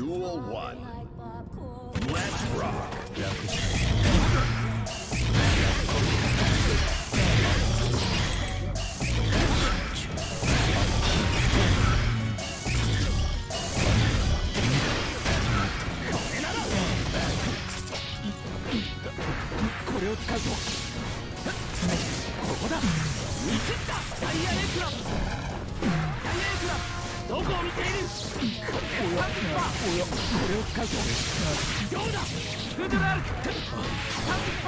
Duel 1. Let's rock. これを使どこを見ている？おやおやこれを使うとどうだドラルタンクパ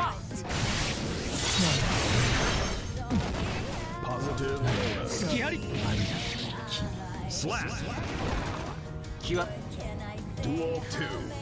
Positive Nova. 隙あり Slap. 気は Duel 2.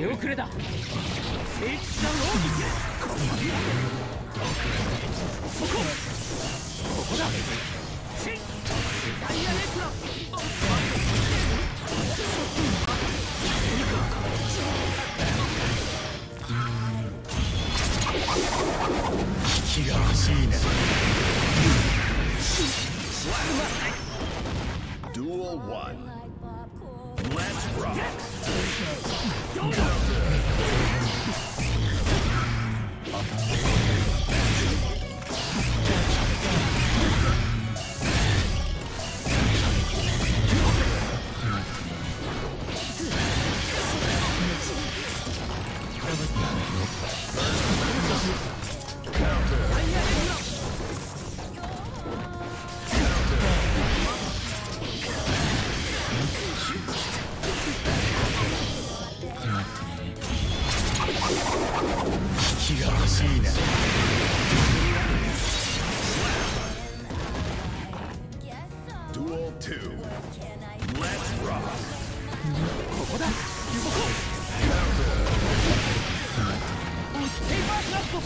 手遅れだ聖地者ローギそこここだシンダイヤネクラ気が欲しいね Duel 1. Let's rock. 気がここだ動こうペーパークラップ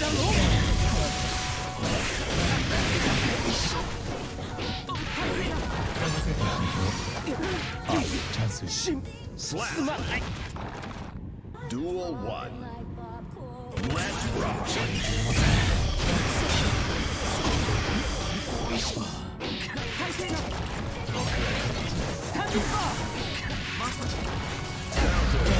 どうチャンスシン Slap. すまない Duel 1. Let's rock. 体勢がスタンドパー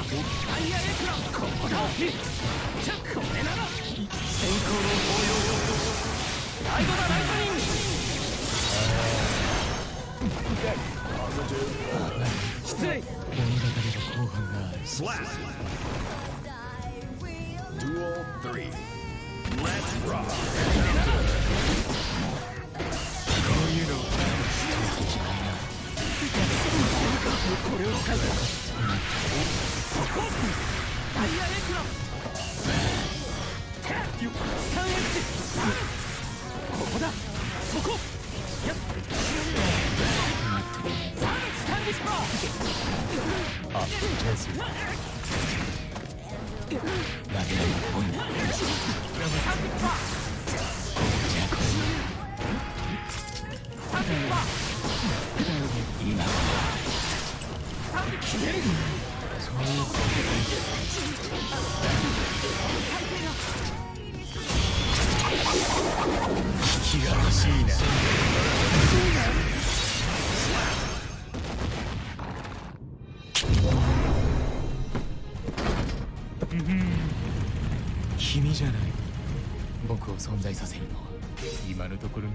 これでどうだダイヤエクラここだじゃあこれなら先行の応用ライドだライトニング失礼物語の後半がある Slap. Duel 3. Let's rock. こういうのをこれを使うぞそこダイヤエクラムよスタンエッジここだやっスタンディしいな君じゃない。僕を存在させるのは今のところ。